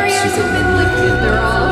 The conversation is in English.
Areas have been lifted. They're all